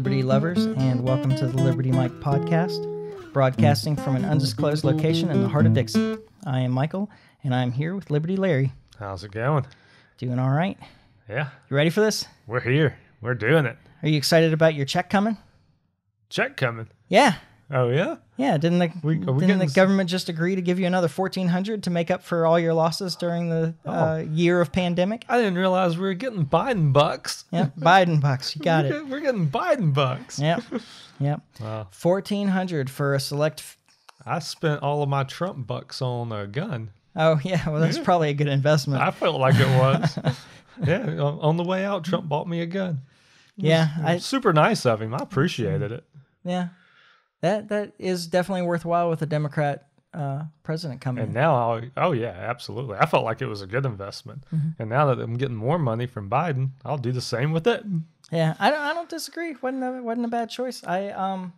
Liberty lovers, and welcome to the Liberty Mic podcast, broadcasting from an undisclosed location in the heart of Dixie. I am Michael, and I'm here with Liberty Larry. How's it going? Doing all right? Yeah, You ready for this? we're here. We're doing it. Are you excited about your check coming? Check coming. Yeah, Oh yeah. yeah. Didn't the We- didn't the s- government just agree to give you another fourteen hundred to make up for all your losses during the Oh. uh, year of pandemic? I didn't realize we were getting Biden bucks. Yep, Biden bucks. You got We're it. get- We're getting Biden bucks. Yep, yep. Wow. Fourteen hundred for a select. F- I spent all of my Trump bucks on a gun. oh yeah, well that's probably a good investment. I felt like it was. yeah. On, on the way out, Trump bought me a gun. yeah, I, Super nice of him. I appreciated it. Yeah, that that is definitely worthwhile with a Democrat uh, president coming. And in. now, I'll, oh yeah, absolutely. I felt like it was a good investment. And now that I'm getting more money from Biden, I'll do the same with it. Yeah, I don't I don't disagree. wasn't a, wasn't a bad choice. I um,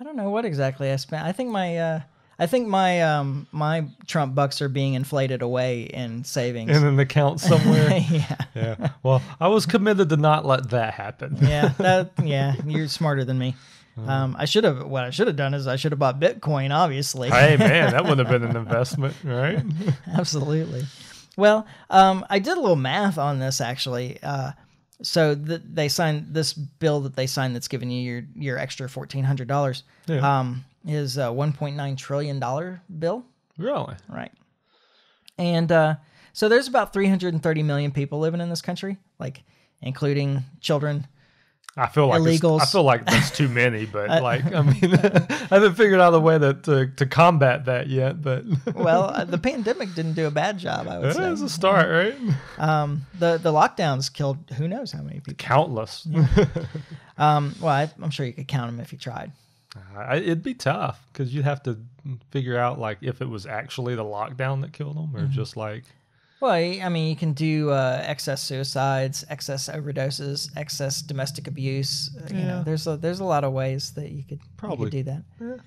I don't know what exactly I spent. I think my uh, I think my um my Trump bucks are being inflated away in savings. In an account somewhere. yeah, yeah. Well, I was committed to not let that happen. yeah, that yeah. You're smarter than me. Um, I should have. What I should have done is I should have bought Bitcoin. Obviously, hey man, that would have been an investment, right? Absolutely. Well, um, I did a little math on this actually. Uh, so th- they signed this bill that they signed that's giving you your your extra fourteen hundred dollars. Yeah. Um, is a one point nine trillion dollar bill, Really? right? And uh, so there's about three hundred and thirty million people living in this country, like including children. I feel like it's- Illegals. I feel like that's too many, but like I mean, I haven't figured out a way that to, to combat that yet. But Well, uh, the pandemic didn't do a bad job, I would it say. is a start, right? Um, the the lockdowns killed who knows how many people. Countless. Um, well, I, I'm sure you could count them if you tried. I, it'd be tough because you'd have to figure out like if it was actually the lockdown that killed them, or Mm-hmm. just like Well, I I mean, you can do uh, excess suicides, excess overdoses, excess domestic abuse. uh, You know, there's a there's a lot of ways that you could Probably. you could do that. it'd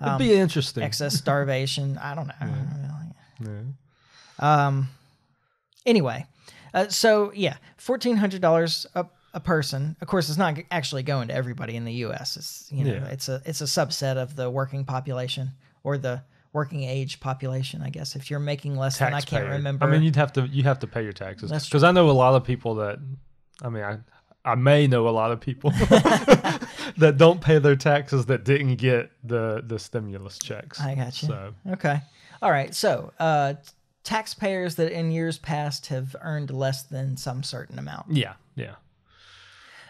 Um, be interesting. Excess starvation. I don't know. Yeah. Um. Anyway, uh, so yeah, fourteen hundred dollars a a person. Of course, it's not actually going to everybody in the U.S. It's you know, Yeah. it's a it's a subset of the working population or the working age population. I guess if you're making less than I can't remember. I mean, you'd have to you have to pay your taxes because I know a lot of people that. I mean, I I may know a lot of people that don't pay their taxes that didn't get the the stimulus checks. I got you. So Okay. All right. So, uh, taxpayers that in years past have earned less than some certain amount. yeah, yeah,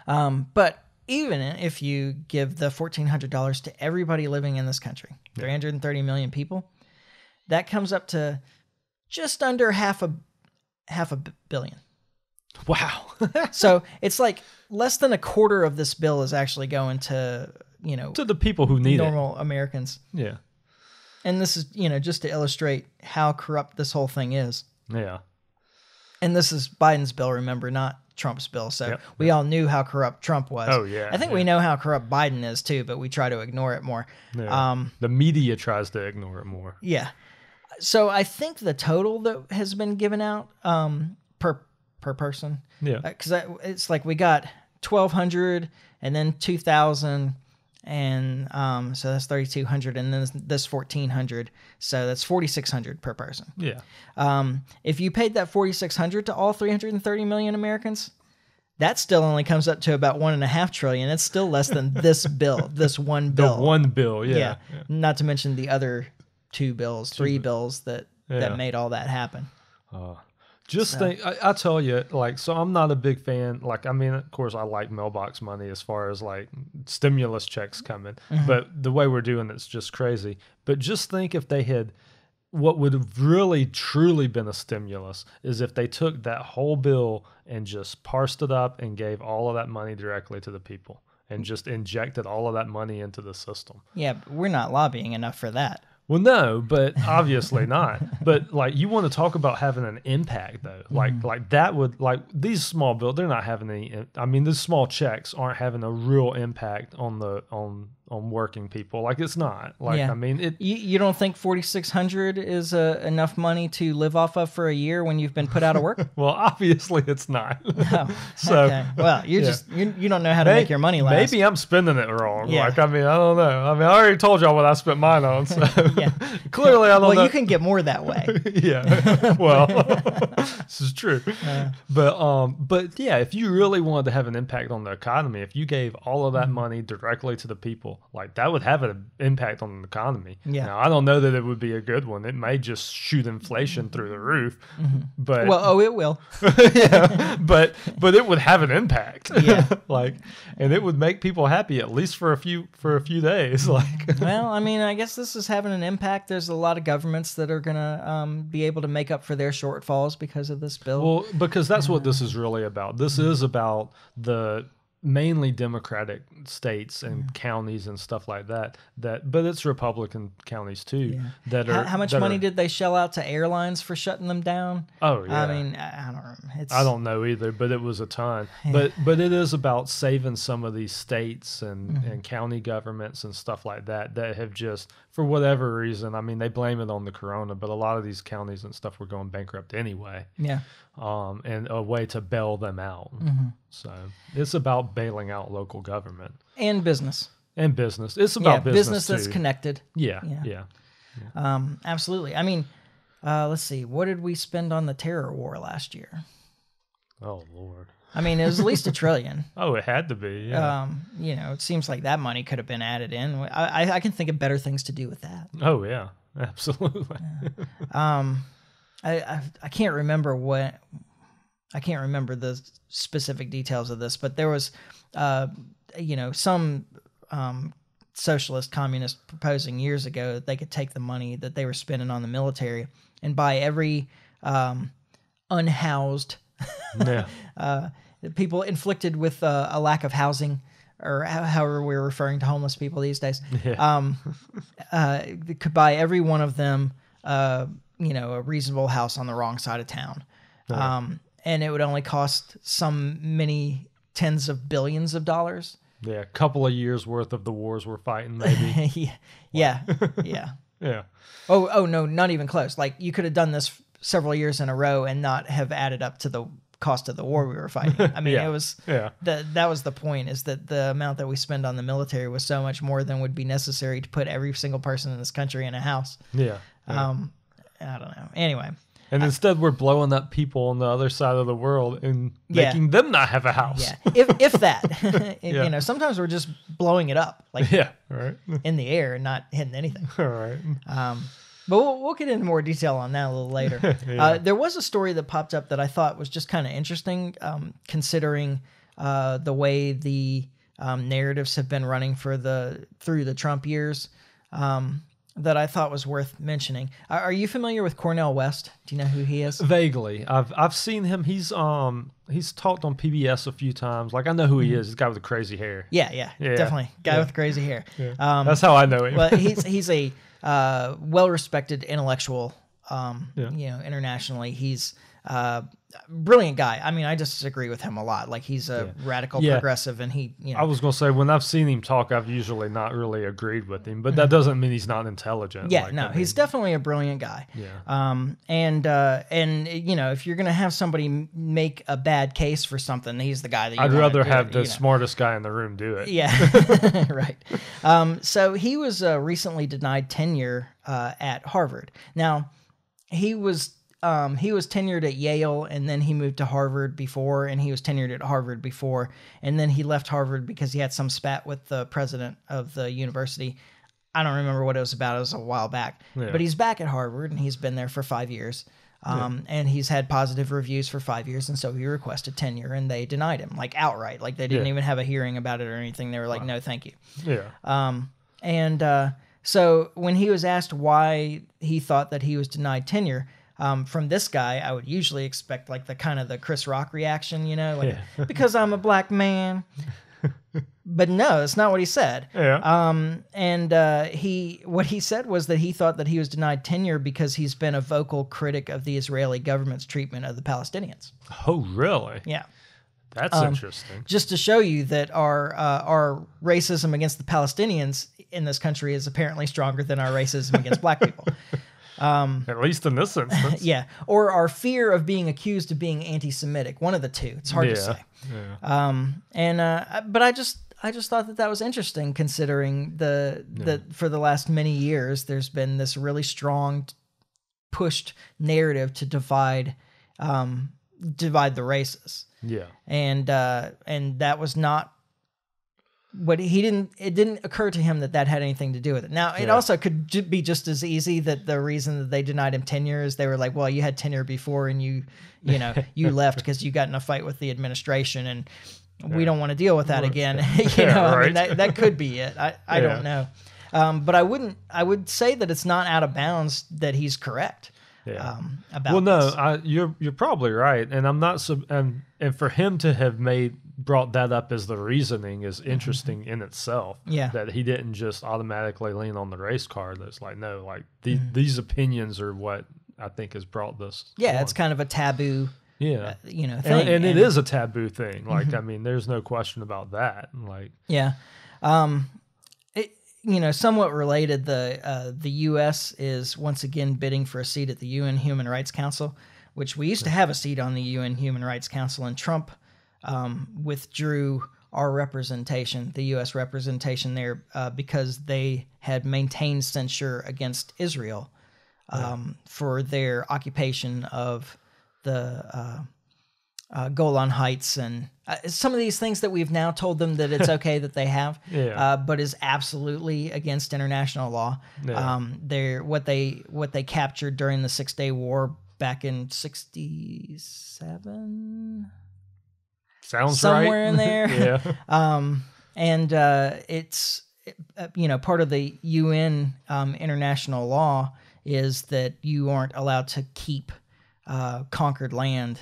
Um, but even if you give the $1,400 to everybody living in this country, 330 million people, that comes up to just under half a half a billion. wow. So it's like less than a quarter of this bill is actually going to you know to the people who need it. normal Americans. Yeah, And this is you know just to illustrate how corrupt this whole thing is. yeah, And this is Biden's bill, remember, not Trump's bill. So Yep, we all knew how corrupt Trump was. Oh, yeah, I think we know how corrupt Biden is too, but we try to ignore it more. yeah. Um, the media tries to ignore it more. yeah. So I think the total that has been given out um, per per person, Yeah, because it's like we got twelve hundred and then two thousand. And um, so that's thirty two hundred, and then this, this fourteen hundred, so that's forty six hundred per person. yeah, Um, if you paid that forty six hundred to all three hundred and thirty million Americans, that still only comes up to about one and a half trillion. It's still less than this bill, this one bill the one bill. Yeah, yeah. Not to mention the other two bills, three bills that Yeah. that made all that happen. Just think, I, I tell you, like, so I'm not a big fan. Like, I mean, of course, I like mailbox money as far as like stimulus checks coming, mm-hmm. but the way we're doing it's just crazy. But just think if they had, what would have really truly been a stimulus is if they took that whole bill and just parsed it up and gave all of that money directly to the people and just injected all of that money into the system. Yeah, but we're not lobbying enough for that. Well, no, but obviously not. But like you want to talk about having an impact though. Like mm-hmm. like that would like these small bills they're not having any I mean these small checks aren't having a real impact on the on on working people. Like it's not. Like Yeah. I mean it You, you don't think 4600 is uh, enough money to live off of for a year when you've been put out of work? well obviously it's not. Oh, so okay. Well, you yeah. just you, you don't know how to May- make your money last. Maybe I'm spending it wrong. Yeah. Like I mean, I don't know. I mean, I already told y'all what I spent mine on. So Yeah. clearly, I don't Well, know. you can get more that way. yeah. Well, this is true. Uh. but um, but yeah, if you really wanted to have an impact on the economy, if you gave all of that Mm-hmm. money directly to the people, like that would have an impact on the economy. Yeah. Now, I don't know that it would be a good one. It may just shoot inflation through the roof. But Mm-hmm. Well, oh, it will. yeah, but but it would have an impact. Yeah. like, and it would make people happy at least for a few for a few days. Like, Well, I mean, I guess this is having an impact. There's a lot of governments that are going to um, be able to make up for their shortfalls because of this bill. well, because that's what this is really about. This is about the mainly democratic states and counties and stuff like that that but it's republican counties too that are how much money are- did they shell out to airlines for shutting them down? oh yeah I mean, I I don't know. It's, I don't know either, but it was a ton. But but it is about saving some of these states and, Mm-hmm. and county governments and stuff like that that have just for whatever reason. I mean, they blame it on the corona, but a lot of these counties and stuff were going bankrupt anyway. Yeah. Um, and a way to bail them out. Mm-hmm. So it's about bailing out local government And business. and business. It's Yeah, about business, business, that's connected. yeah, yeah. yeah, Um, absolutely. I mean, uh, let's see. What did we spend on the terror war last year? Oh lord. I mean, it was at least a trillion. Oh, it had to be. Yeah. Um, you know, it seems like that money could have been added in. I, I, I can think of better things to do with that. oh yeah. Absolutely. Um, I, I I can't remember what I can't remember the specific details of this, but there was, uh, you know, some um, socialist communist proposing years ago that they could take the money that they were spending on the military and buy every um, unhoused yeah. uh, people inflicted with uh, a lack of housing or however we're referring to homeless people these days Yeah. um, uh, could buy every one of them uh, you know a reasonable house on the wrong side of town um, and it would only cost some many tens of billions of dollars Yeah, a couple of years worth of the wars we're fighting, maybe. yeah yeah yeah yeah. oh oh no not even close like you could have done this several years in a row and not have added up to the cost of the war we were fighting i mean Yeah. it was Yeah. that that was the point is that the amount that we spend on the military was so much more than would be necessary to put every single person in this country in a house Yeah. um i don't know anyway And instead, we're blowing up people on the other side of the world and Yeah. making them not have a house. yeah if if that Yeah. you know sometimes we're just blowing it up like Yeah. Right. in the air and not hitting anything All right. um but we'll, we'll get into more detail on that a little later. uh, there was a story that popped up that I thought was just kind of interesting, um, considering uh, the way the um, narratives have been running for the through the Trump years. Um, that I thought was worth mentioning. Are, you familiar with Cornel West? Do you know who he is? Vaguely, I've I've seen him. He's um he's talked on PBS a few times. Like I know who he is. He's guy with the crazy hair. Yeah, yeah, Yeah, definitely. Guy yeah. with crazy hair. Um, That's how I know him. well, he's he's a uh, well-respected intellectual. Um, Yeah. you know, internationally, he's uh, brilliant guy. I mean, I disagree with him a lot. Like he's a radical Yeah. progressive, and he, you know, I was gonna say when I've seen him talk, I've usually not really agreed with him, but that doesn't mean he's not intelligent. Mm-hmm. yeah, Like, no, I he's definitely a brilliant guy. yeah, Um, and uh, and you know, if you're gonna have somebody make a bad case for something, he's the guy that you I'd rather do have it, the you know. smartest guy in the room do it. Yeah, right. Um, so he was uh, recently denied tenure uh, at Harvard. Now, he was um, he was tenured at Yale, and then he moved to Harvard before, and he was tenured at Harvard before, and then he left Harvard because he had some spat with the president of the university. I don't remember what it was about. It was a while back, Yeah. but he's back at Harvard, and he's been there for five years. Um, and he's had positive reviews for five years, and so he requested tenure, and they denied him, like outright. Like they didn't Yeah. even have a hearing about it or anything. They were like, "No, thank you." Yeah, Um, and uh, so when he was asked why he thought that he was denied tenure, um, from this guy, I would usually expect like the kind of the Chris Rock reaction, you know, like, Yeah. because I'm a black man. but no, that's not what he said. yeah. Um, and uh, he, what he said was that he thought that he was denied tenure because he's been a vocal critic of the Israeli government's treatment of the Palestinians. oh, really? Yeah. That's Um, interesting. just to show you that our uh, our racism against the Palestinians in this country is apparently stronger than our racism against black people. At least in this instance. Yeah, or our fear of being accused of being anti-Semitic. One of the two. It's hard to say. yeah. Um, and uh, but I just I just thought that that was interesting, considering the that for the last many years there's been this really strong pushed narrative to divide um, divide the races, Yeah. and uh, and that was not what he didn't it didn't occur to him that that had anything to do with it now it Yeah. also could ju- be just as easy that the reason that they denied him tenure is they were like well you had tenure before and you you know you left because you got in a fight with the administration and we don't want to deal with that again you Yeah, know I mean, that, that could be it i, I Yeah. don't know um, but i wouldn't i would say that it's not out of bounds that he's correct Yeah. um, about well, no. I, you're you're probably right, and I'm not. Sub, and and for him to have made brought that up as the reasoning is interesting in itself. Mm-hmm. Yeah. that he didn't just automatically lean on the race card. That's like no, like the, Mm-hmm. these opinions are what I think has brought this. yeah on. it's kind of a taboo yeah. you know thing And, and and- is a taboo thing. Like, Mm-hmm. I mean, there's no question about that. Like, Yeah. Um, it, you know, somewhat related, the uh, the U.S. is once again bidding for a seat at the UN Human Rights Council, which we used to have a seat on the UN Human Rights Council, and Trump um, withdrew our representation, the U.S. representation there, uh, because they had maintained censure against Israel um, for their occupation of the uh, uh, Golan Heights and uh, some of these things that we've now told them that it's okay that they have, Yeah. uh, but is absolutely against international law. Yeah. Um, they're what they what they captured during the Six Day War back in '67 sounds somewhere right. in there. yeah. um, and uh, it's uh, you know part of the UN um, international law is that you aren't allowed to keep uh, conquered land,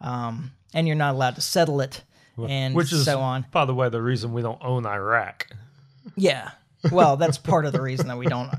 um, and you're not allowed to settle it, and Which is, so on. by the way, the reason we don't own Iraq. Yeah, well, that's part of the reason that we don't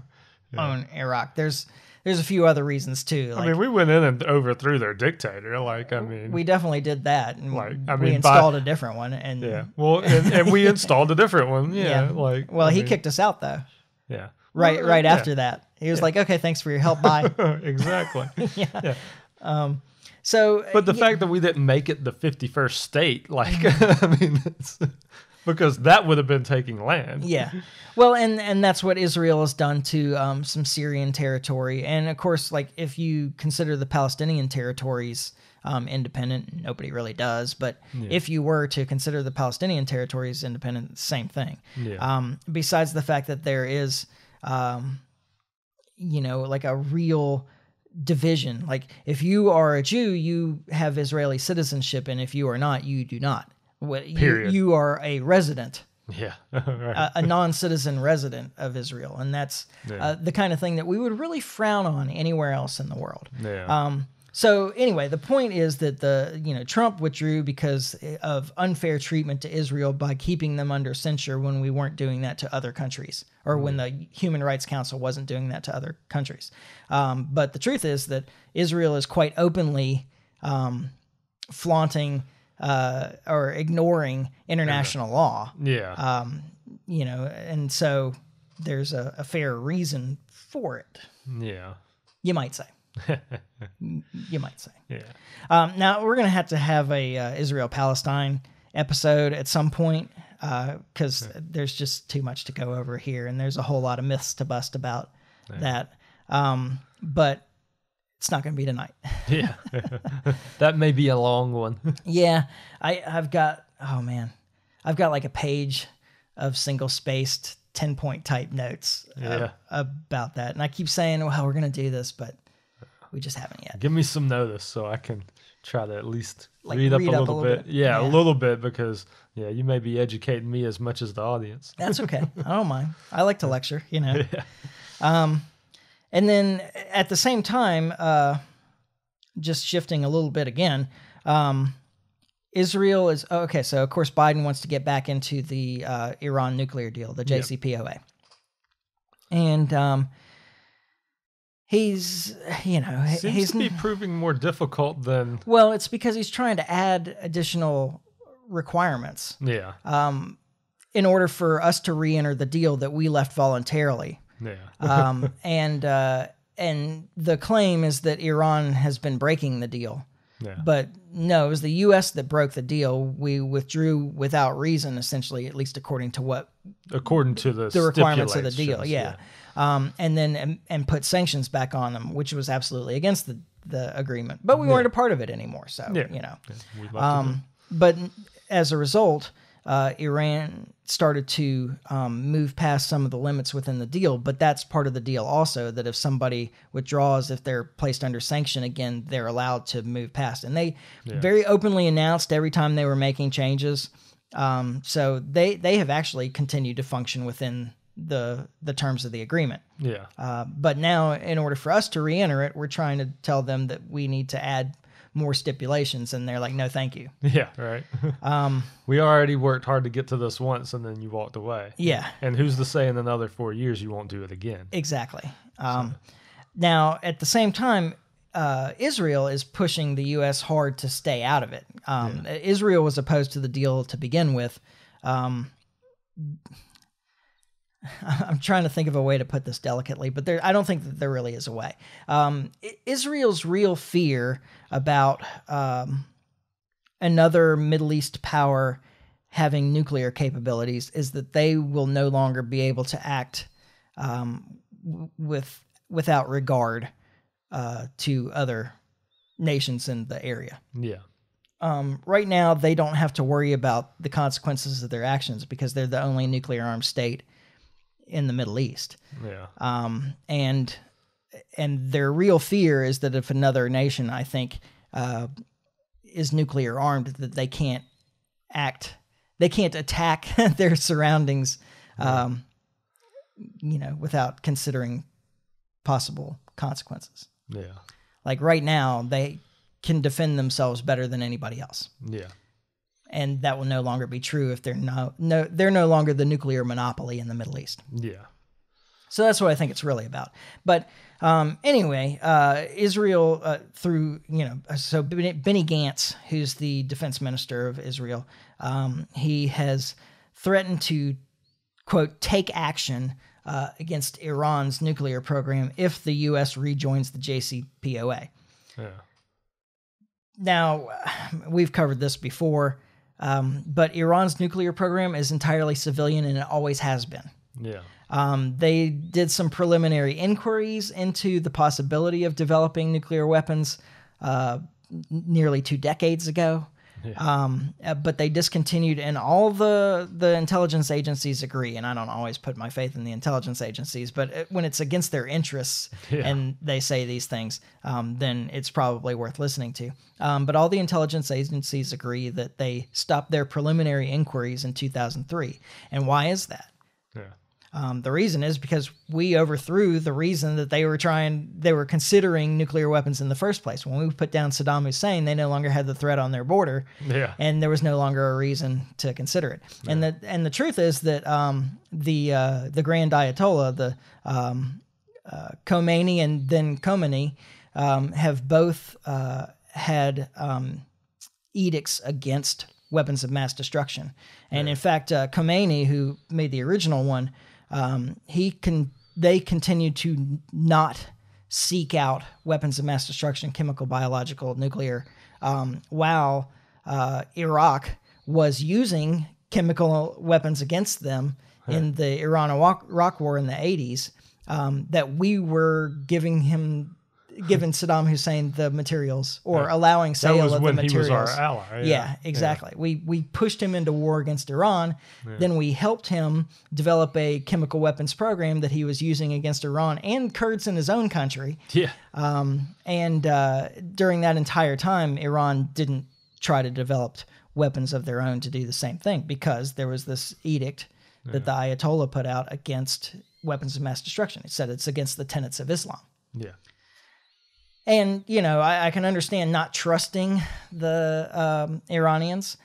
own Iraq. There's there's a few other reasons too. Like I mean, we went in and overthrew their dictator. Like, I mean, we definitely did that, and Like, I we mean, by- installed a different one, and yeah. Well, and, and we installed a different one. Yeah. Yeah. Like, well, I he mean, kicked us out though. Yeah. Right, right yeah. after that, he was like, "Okay, thanks for your help. Bye." exactly. yeah. Um, So, But the yeah, fact that we didn't make it the 51st state, like, I mean, it's, because that would have been taking land. yeah, well, and and that's what Israel has done to um, some Syrian territory, and of course, like if you consider the Palestinian territories um, independent, nobody really does, but if you were to consider the Palestinian territories independent, same thing. Yeah. Um, besides the fact that there is, um, you know, like a real division. Like if you are a Jew, you have Israeli citizenship, and if you are not, you do not. What- You, you are a resident, Yeah. right. a, a non-citizen resident of Israel, and that's Yeah. uh, the kind of thing that we would really frown on anywhere else in the world. yeah. Um, so anyway, the point is that the you know Trump withdrew because of unfair treatment to Israel by keeping them under censure when we weren't doing that to other countries, or when the Human Rights Council wasn't doing that to other countries. Um, but the truth is that Israel is quite openly um, flaunting uh, or ignoring international law yeah. um, you know, and so there's a, a fair reason for it. yeah. You might say. you might say. Yeah. Um, now we're gonna have to have a uh, Israel Palestine episode at some point because there's just too much to go over here, and there's a whole lot of myths to bust about that. Um, but it's not gonna be tonight. Yeah. that may be a long one. Yeah, I I've got oh man, I've got like a page of single spaced ten point type notes uh, Yeah. about that, and I keep saying, well, we're gonna do this, but we just haven't yet. Give me some notice so I can try to at least Like, read up read a up a little, little bit. bit. Yeah, Yeah. a little bit because yeah, you may be educating me as much as the audience. That's okay. I don't mind. I like to lecture, you know. Yeah. Um, and then at the same time, uh, just shifting a little bit again, um, Israel is oh, okay. So of course Biden wants to get back into the uh, Iran nuclear deal, the Yep. JCPOA, and um, he's you know Seems he's to be proving more difficult than well, it's because he's trying to add additional requirements Yeah. um, in order for us to re-enter the deal that we left voluntarily. Yeah. Um, and uh, and the claim is that Iran has been breaking the deal. yeah. But no, it was the U.S. that broke the deal. We withdrew without reason, essentially, at least according to what According to the the requirements of the deal. stipulations, Yeah. Um, and then and, and put sanctions back on them, which was absolutely against the, the agreement. But we weren't a part of it anymore. So, Yeah. you know. Yeah, we'd like to do- Um, but as a result, uh, Iran started to um, move past some of the limits within the deal. But that's part of the deal also that if somebody withdraws, if they're placed under sanction again, they're allowed to move past. And they very openly announced every time they were making changes. Um, so they they have actually continued to function within the the terms of the agreement. yeah. Uh, but now, in order for us to re-enter it, we're trying to tell them that we need to add more stipulations, and they're like, "No, thank you." Yeah, right. Um, we already worked hard to get to this once and then you walked away. yeah, And who's to say in another four years you won't do it again? exactly. Um, now, at the same time, uh, Israel is pushing the U.S. hard to stay out of it. Um, Israel was opposed to the deal to begin with. Um, I'm trying to think of a way to put this delicately, but there, I don't think that there really is a way. Um, Israel's real fear about um, another Middle East power having nuclear capabilities is that they will no longer be able to act um, with without regard uh, to other nations in the area. Yeah. Um, right now, they don't have to worry about the consequences of their actions because they're the only nuclear armed state in the Middle East. Yeah. Um, and and their real fear is that if another nation, I think, uh, is nuclear armed, that they can't act, they can't attack their surroundings, um, you know, without considering possible consequences. Yeah. Like right now, they can defend themselves better than anybody else, Yeah. And that will no longer be true if they're no no they're no longer the nuclear monopoly in the Middle East. Yeah. So that's what I think it's really about. But um, anyway, uh, Israel uh, through you know so Benny Benny Gantz, who's the defense minister of Israel, um, he has threatened to quote take action uh, against Iran's nuclear program if the U.S. rejoins the JCPOA. Yeah. Now, we've covered this before, um, but Iran's nuclear program is entirely civilian and it always has been. Yeah. Um, they did some preliminary inquiries into the possibility of developing nuclear weapons uh, nearly two decades ago. Um, uh, but they discontinued, and all the the intelligence agencies agree. And I don't always put my faith in the intelligence agencies, but it, when it's against their interests Yeah. and they say these things, um, then it's probably worth listening to. Um, but all the intelligence agencies agree that they stopped their preliminary inquiries in 2003. And why is that? Yeah. Um, the reason is because we overthrew the reason that they were trying, they were considering nuclear weapons in the first place. When we put down Saddam Hussein, they no longer had the threat on their border, Yeah. and there was no longer a reason to consider it. And the and the truth is that um, the uh, the Grand Ayatollah, the um, uh, Khomeini and then Khamenei, um, have both uh, had um, edicts against weapons of mass destruction. And in fact, uh, Khomeini, who made the original one, um, he can they continued to not seek out weapons of mass destruction, chemical, biological, nuclear, um, while uh, Iraq was using chemical weapons against them in the Iran Iraq War in the 80s. Um, that we were giving him, giving Saddam Hussein the materials or allowing That sale of the he materials. ally. Yeah, exactly. We we pushed him into war against Iran. Then we helped him develop a chemical weapons program that he was using against Iran and Kurds in his own country. Yeah. And uh, during that entire time, Iran didn't try to develop weapons of their own to do the same thing because there was this edict that the Ayatollah put out against weapons of mass destruction. It said it's against the tenets of Islam. Yeah. And you know, I, I can understand not trusting the um, Iranians,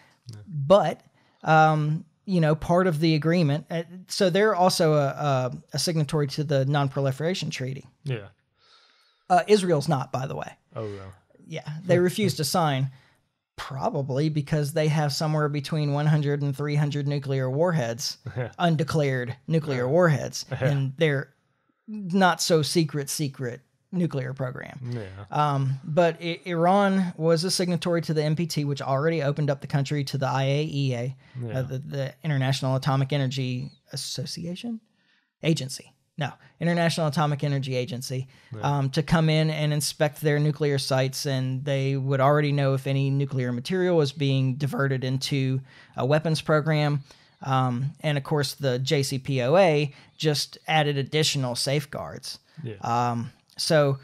but um, you know, part of the agreement. Uh, so they're also a, a, a signatory to the Non-Proliferation Treaty. Yeah. Uh, Israel's not, by the way. Oh, yeah. Yeah, they refused to sign, Probably because they have somewhere between 100 and 300 nuclear warheads, undeclared nuclear warheads, and they're not so secret, secret nuclear program. Yeah. Um, but I- Iran was a signatory to the NPT, which already opened up the country to the IAEA, Yeah. uh, the, the International Atomic Energy Association Agency. No, International Atomic Energy Agency, um, to come in and inspect their nuclear sites, and they would already know if any nuclear material was being diverted into a weapons program. Um, and of course, the JCPOA just added additional safeguards. Yeah. Um, so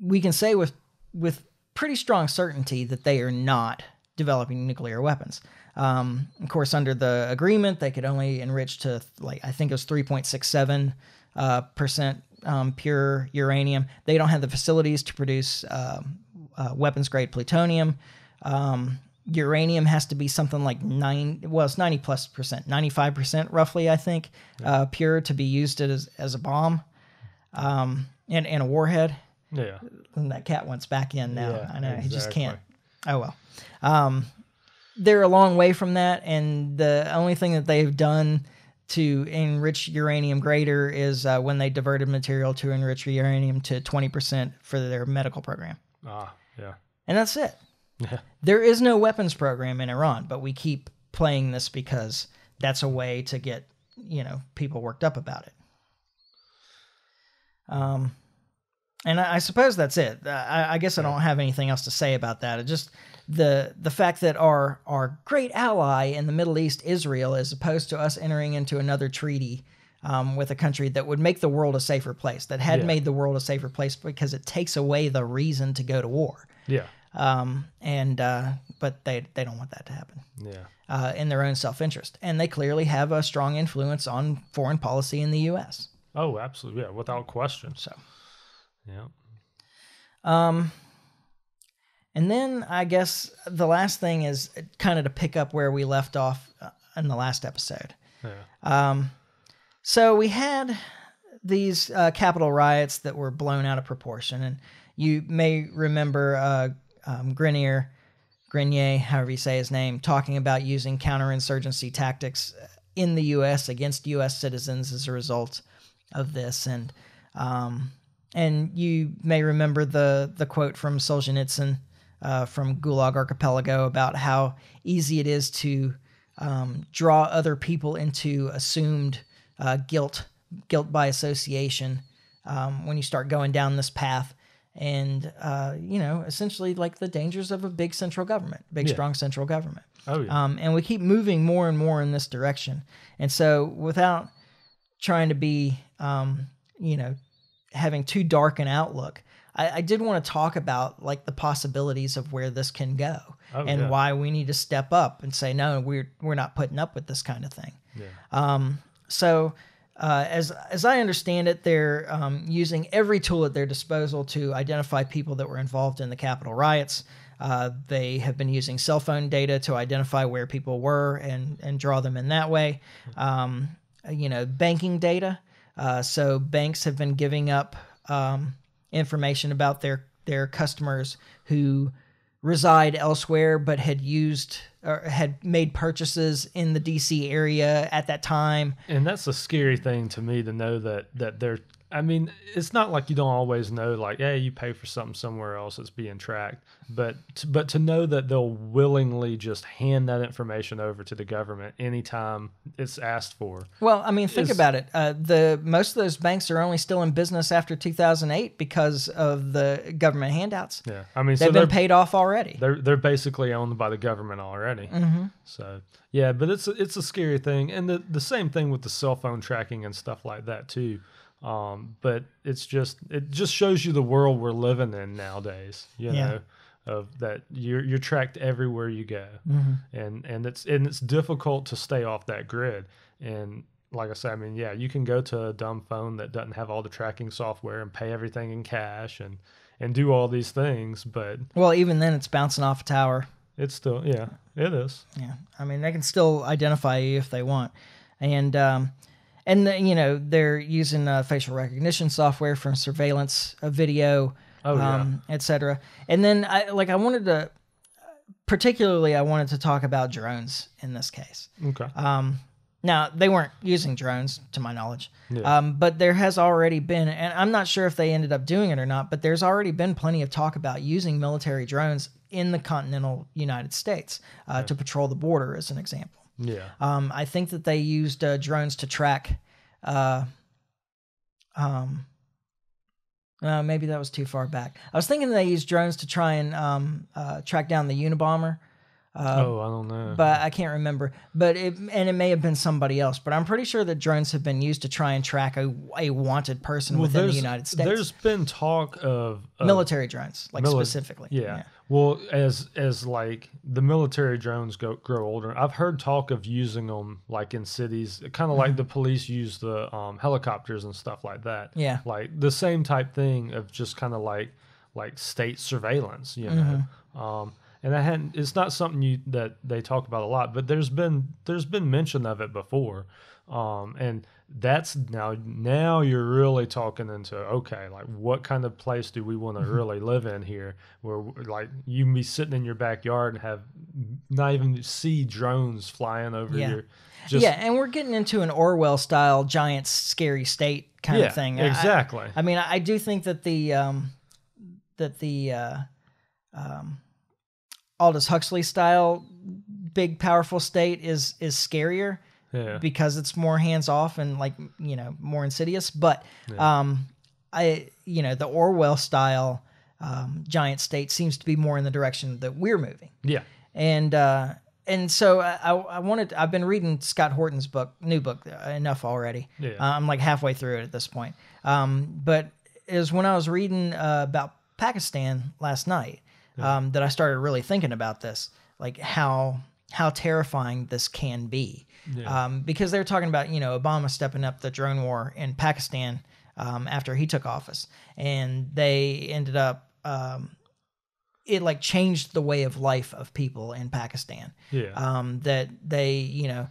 we can say with with pretty strong certainty that they are not developing nuclear weapons. Um, of course, under the agreement, they could only enrich to like I think it was three point six seven uh, percent um, pure uranium. They don't have the facilities to produce um uh, weapons grade plutonium. Um, uranium has to be something like nine. Well, it's ninety plus percent, ninety five percent roughly, I think, uh, pure to be used as as a bomb um, and, and a warhead. Yeah. And that cat wants back in now. Yeah, I know he just can't. Oh well. Um, they're a long way from that, and the only thing that they've done to enrich uranium greater is uh, when they diverted material to enrich uranium to twenty percent for their medical program, Ah, yeah. and that's it. Yeah. There is no weapons program in Iran, but we keep playing this because that's a way to get you know people worked up about it. Um, and I, I suppose that's it. Uh, I, I guess I don't have anything else to say about that. It just the the fact that our our great ally in the Middle East, Israel, is opposed to us entering into another treaty. Um, with a country that would make the world a safer place, that had Yeah. made the world a safer place because it takes away the reason to go to war Yeah. um, and uh, but they they don't want that to happen Yeah. uh, in their own self interest, and they clearly have a strong influence on foreign policy in the U.S. Oh, absolutely. Yeah. Without question. So, Yeah. um, and then I guess the last thing is kind of to pick up where we left off uh, in the last episode. Yeah. Um, so we had these uh, Capitol riots that were blown out of proportion, and you may remember uh, um, Grenier, Grenier, however you say his name, talking about using counterinsurgency tactics in the U.S. against U.S. citizens as a result of this, and um, and you may remember the the quote from Solzhenitsyn uh, from Gulag Archipelago about how easy it is to um, draw other people into assumed uh, guilt, guilt by association, um, when you start going down this path, and uh, you know, essentially like the dangers of a big central government, big Yeah. strong central government. Oh, yeah. Um, and we keep moving more and more in this direction. And so, without trying to be, um, you know, having too dark an outlook, I, I did want to talk about like the possibilities of where this can go Oh, and yeah. why we need to step up and say no, we're we're not putting up with this kind of thing. yeah. Um, so, uh, as as I understand it, they're um, using every tool at their disposal to identify people that were involved in the Capitol riots. Uh, they have been using cell phone data to identify where people were and and draw them in that way. Um, you know, banking data. Uh, so banks have been giving up um, information about their their customers who reside elsewhere but had used or had made purchases in the DC area at that time. and that's a scary thing to me to know that that they're i mean it's not like you don't always know like hey you pay for something somewhere else that's being tracked but but to know that they'll willingly just hand that information over to the government anytime it's asked for Well, I mean, think about it. Uh, the most of those banks are only still in business after 2008 because of the government handouts. yeah i mean They've so been paid off already. they're they're basically owned by the government already Mm-hmm. so yeah but it's a, it's a scary thing and the the same thing with the cell phone tracking and stuff like that too um but it's just it just shows you the world we're living in nowadays you Yeah. know of that you're you're tracked everywhere you go Mm-hmm. and and it's and it's difficult to stay off that grid and like I said, I mean, yeah, you can go to a dumb phone that doesn't have all the tracking software and pay everything in cash and and do all these things, but Well, even then, it's bouncing off a tower. it's still yeah, it is. Yeah, I mean, they can still identify you if they want, and um, and the, you know they're using uh, facial recognition software from surveillance uh, video, Oh, yeah. um, etc. And then I like I wanted to particularly, I wanted to talk about drones in this case. Okay. Um, now they weren't using drones, to my knowledge, Yeah. um, but there has already been, and I'm not sure if they ended up doing it or not, but there's already been plenty of talk about using military drones in the continental United States uh, to patrol the border, as an example. Yeah. Um, I think that they used uh, drones to track. Uh, um, uh, maybe that was too far back. I was thinking they used drones to try and um, uh, track down the Unabomber, uh, oh, I don't know. but I can't remember. But it and it may have been somebody else. But I'm pretty sure that drones have been used to try and track a, a wanted person well, within the United States. there's been talk of, of military drones, like mili- specifically. Yeah. Well, as as like the military drones go grow older, I've heard talk of using them like in cities, kind of like the police use the um, helicopters and stuff like that. Yeah. Like the same type thing of just kind of like like state surveillance, you know. Um, and I hadn't. It's not something you that they talk about a lot, but there's been there's been mention of it before, um, and that's now now you're really talking into okay, like what kind of place do we want to really live in here, where like you can be sitting in your backyard and have not even see drones flying over Yeah. your just yeah, and we're getting into an Orwell style giant scary state kind Yeah, of thing. I- exactly. I, mean, I do think that the um, that the uh, um, Aldous Huxley style big powerful state is is scarier yeah, because it's more hands off and like you know more insidious. But um, I you know the Orwell style um, giant state seems to be more in the direction that we're moving yeah, and uh, and so I, I wanted I've been reading Scott Horton's book, new book, uh, enough already. Yeah. Uh, I'm like halfway through it at this point. Um, but was when I was reading uh, about Pakistan last night um, that I started really thinking about this, like how how terrifying this can be. Yeah. Um, because they were talking about you know Obama stepping up the drone war in Pakistan um, after he took office, and they ended up. Um, it like changed the way of life of people in Pakistan. yeah, Um, that they, you know,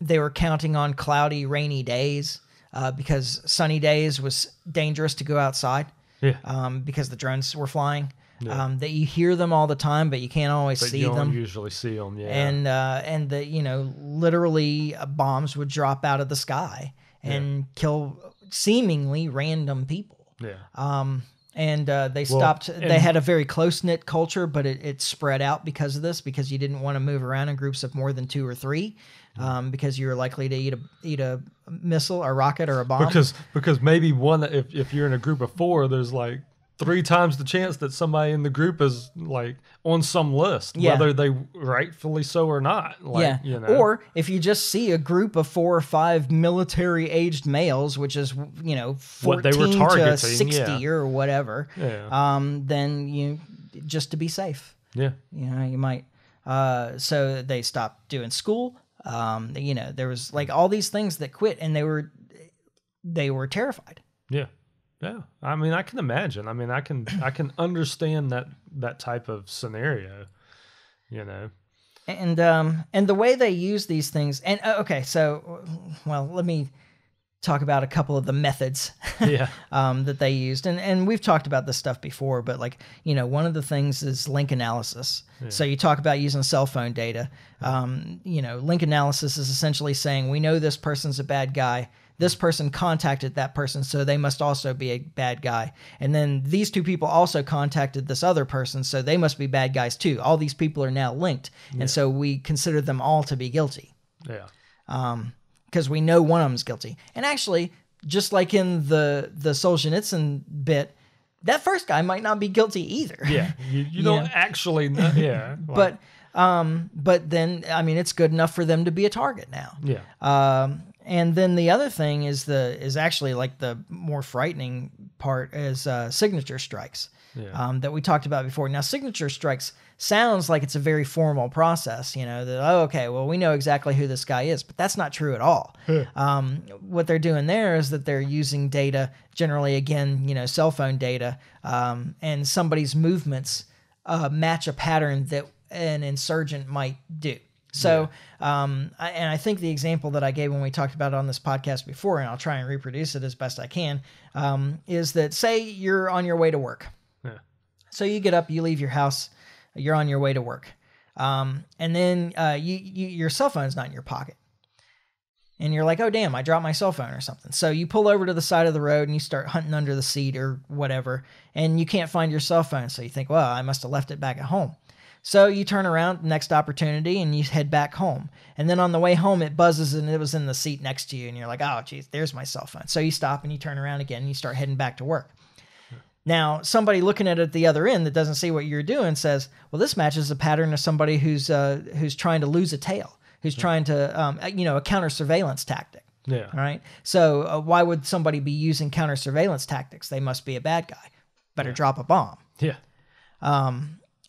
they were counting on cloudy, rainy days uh, because sunny days was dangerous to go outside yeah. um, because the drones were flying. Yeah. Um, that you hear them all the time, but you can't always but see you don't them. usually see them. Yeah, And uh, and the you know literally uh, bombs would drop out of the sky and kill seemingly random people. yeah, Um, and uh, they Well, stopped. they had a very close knit culture, but it, it spread out because of this. Because you didn't want to move around in groups of more than two or three, um, because you were likely to eat a eat a missile, a rocket, or a bomb. because because maybe one if if you're in a group of four, there's like three times the chance that somebody in the group is like on some list, Yeah. whether they rightfully so or not. Like, yeah. you know, Or if you just see a group of four or five military aged males, which is you know What they fourteen were to sixty yeah. or whatever, Yeah. um, then you just to be safe. yeah, you know you might uh so they stopped doing school um you know there was like all these things that quit and they were they were terrified yeah, yeah. I mean, I can imagine. I mean, I can I can understand that that type of scenario. You know, and um and the way they use these things and uh, okay so well let me talk about a couple of the methods yeah, um, that they used. And and we've talked about this stuff before, but like you know, one of the things is link analysis. So you talk about using cell phone data. Um, you know, link analysis is essentially saying we know this person's a bad guy. This person contacted that person, so they must also be a bad guy. And then these two people also contacted this other person, so they must be bad guys too. All these people are now linked, and so we consider them all to be guilty yeah, because we know one of them's guilty. And actually, just like in the the Solzhenitsyn bit, that first guy might not be guilty either. yeah. You, you don't know? actually know. Yeah, like, but um, but then I mean, it's good enough for them to be a target now. yeah, Um, and then the other thing is the is actually like the more frightening part is uh, signature strikes Yeah. um, that we talked about before. Now, signature strikes sounds like it's a very formal process. You know that oh, okay, well we know exactly who this guy is, but that's not true at all. um, what they're doing there is that they're using data, generally again, you know, cell phone data, um, and somebody's movements uh, match a pattern that an insurgent might do. So, um, I, and I think the example that I gave when we talked about it on this podcast before, and I'll try and reproduce it as best I can, um, is that say you're on your way to work. yeah, So you get up, you leave your house, you're on your way to work. Um, and then uh, you, you your cell phone's not in your pocket. And you're like, oh damn, I dropped my cell phone or something. So you pull over to the side of the road and you start hunting under the seat or whatever, and you can't find your cell phone. So you think, well, I must have left it back at home. So you turn around next opportunity and you head back home. And then on the way home, it buzzes and it was in the seat next to you. And you're like, oh, geez, there's my cell phone. So you stop and you turn around again and you start heading back to work. Now, somebody looking at it at the other end that doesn't see what you're doing says, well, this matches a pattern of somebody who's, uh, who's trying to lose a tail, who's trying to, um, you know, a counter surveillance tactic. Yeah. All right. So uh, why would somebody be using counter surveillance tactics? They must be a bad guy. Better drop a bomb. Yeah.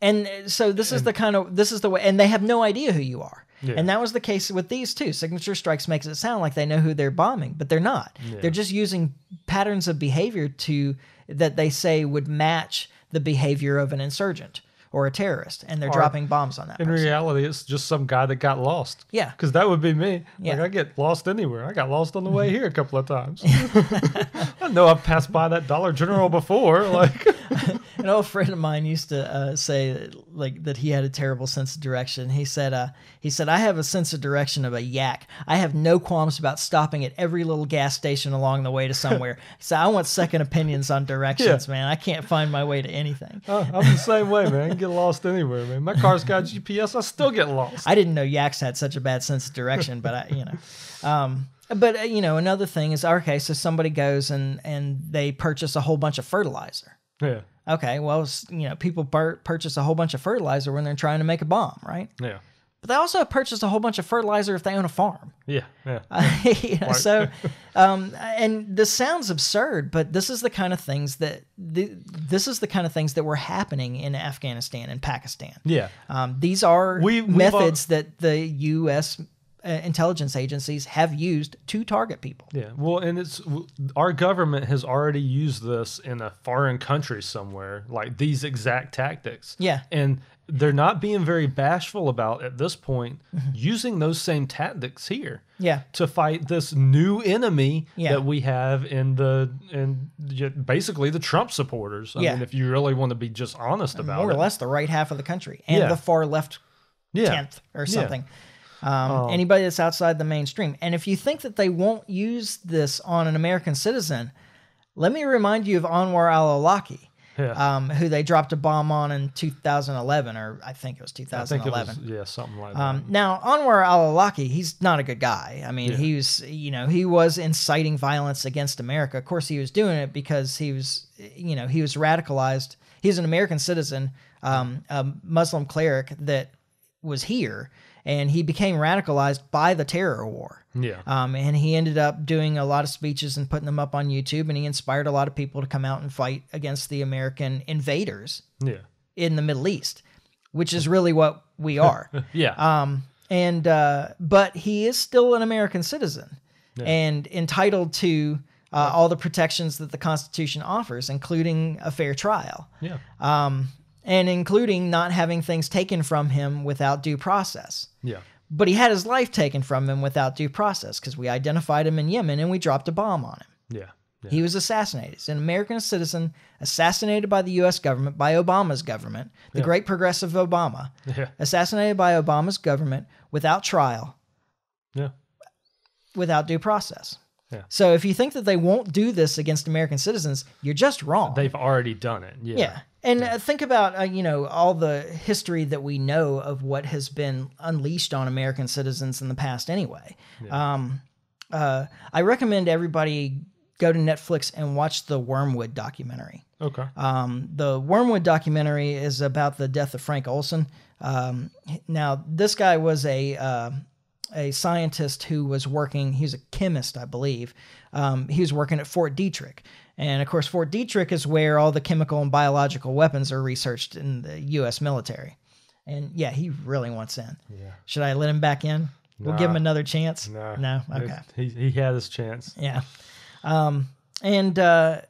And uh, so this is the kind of this is the way, and they have no idea who you are. Yeah. And that was the case with these two. Signature Strikes makes it sound like they know who they're bombing, but they're not. They're just using patterns of behavior to that they say would match the behavior of an insurgent or a terrorist, and they're dropping bombs on that. In person. reality, it's just some guy that got lost. Yeah. Because that would be me. Yeah. Like, I get lost anywhere. I got lost on the way here a couple of times. I know I've passed by that Dollar General before. Like, An old friend of mine used to uh, say that, like that he had a terrible sense of direction. He said, uh, "He said I have a sense of direction of a yak. I have no qualms about stopping at every little gas station along the way to somewhere. so I want second opinions on directions, man. I can't find my way to anything. oh, I'm the same way, man. I can get lost anywhere, man. My car's got GPS. I still get lost. I didn't know yaks had such a bad sense of direction, but I, you know." Um, but uh, you know, another thing is okay. So somebody goes and and they purchase a whole bunch of fertilizer. Yeah. Okay, well, you know, people pur- purchase a whole bunch of fertilizer when they're trying to make a bomb, right? Yeah. But they also purchase a whole bunch of fertilizer if they own a farm. Yeah. Yeah. You know, so, um, and this sounds absurd, but this is the kind of things that the, this is the kind of things that were happening in Afghanistan and Pakistan. Yeah. Um, these are We- we've methods that the U.S. Uh, intelligence agencies have used to target people. Yeah, well, and it's our government has already used this in a foreign country somewhere, like these exact tactics. Yeah. and they're not being very bashful about at this point Mm-hmm. using those same tactics here. Yeah. to fight this new enemy Yeah. that we have in the in basically the Trump supporters. I Yeah. mean, if you really want to be just honest about More it, or less the right half of the country and Yeah. the far left yeah, tenth or something. Um, anybody that's outside the mainstream. And if you think that they won't use this on an American citizen, let me remind you of Anwar al Awlaki, yeah. um, who they dropped a bomb on in 2011, or I think it was I think it 2011. was yeah something like Um, now, Anwar al Awlaki, he's not a good guy. I mean, Yeah. he was, you know, he was inciting violence against America. Of course, he was doing it because he was, you know, he was radicalized. He's an American citizen, um, a Muslim cleric that was here, and he became radicalized by the terror war. Yeah, Um, and he ended up doing a lot of speeches and putting them up on YouTube, and he inspired a lot of people to come out and fight against the American invaders yeah, in the Middle East, which is really what we are. yeah. Um, and uh, but he is still an American citizen and entitled to uh, all the protections that the Constitution offers, including a fair trial, yeah. um, and including not having things taken from him without due process. Yeah. But he had his life taken from him without due process because we identified him in Yemen and we dropped a bomb on him. Yeah. Yeah. He was assassinated. He's an American citizen assassinated by the U.S. government, by Obama's government, the Yeah. great progressive Obama, Yeah. assassinated by Obama's government without trial, Yeah. without due process. Yeah. So if you think that they won't do this against American citizens, you're just wrong. They've already done it. Yeah. yeah. And uh, think about uh, you know all the history that we know of what has been unleashed on American citizens in the past. Anyway, um, uh, I recommend everybody go to Netflix and watch the Wormwood documentary. Okay. Um, the Wormwood documentary is about the death of Frank Olson. Um, now, this guy was a uh, a scientist who was working. He was a chemist, I believe. Um, he was working at Fort Detrick, and of course, Fort Detrick is where all the chemical and biological weapons are researched in the U.S. military. And yeah, he really wants in. Yeah. Should I let him back in? We'll give him another chance. No. No. Okay. He he had his chance. Yeah. Um, and uh,